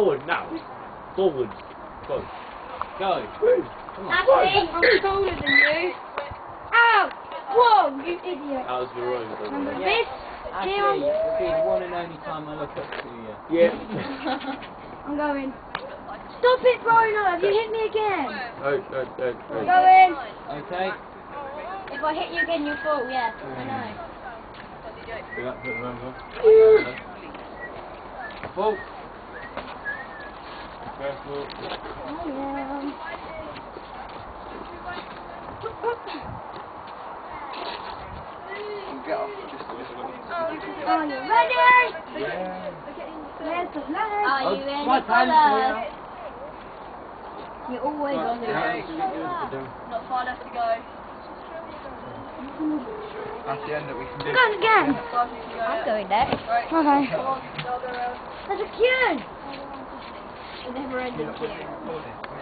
Forward now. Forward. Go. Go. Come on. Ashley, I'm taller than you. Ow! Whoa, you idiot. How's the road? Remember Yeah. this? Actually, Here, it'll be the one and only time I look up to you. Yeah. I'm going. Stop it, Bruno! You hit me again. oh, oh, oh, I'm oh. going. Okay? If I hit you again, you fall. Yeah, Mm. I know. Do that, put the runs on. Yeah. Full. I am. Are you ready? Yeah. There's the flag. Oh, Are you ready my for? You're always Right, on the do? Not far left to go. That's the end that we can do. Going again. Go. I'm going. Right. Okay. Go, go. There's a queue. The never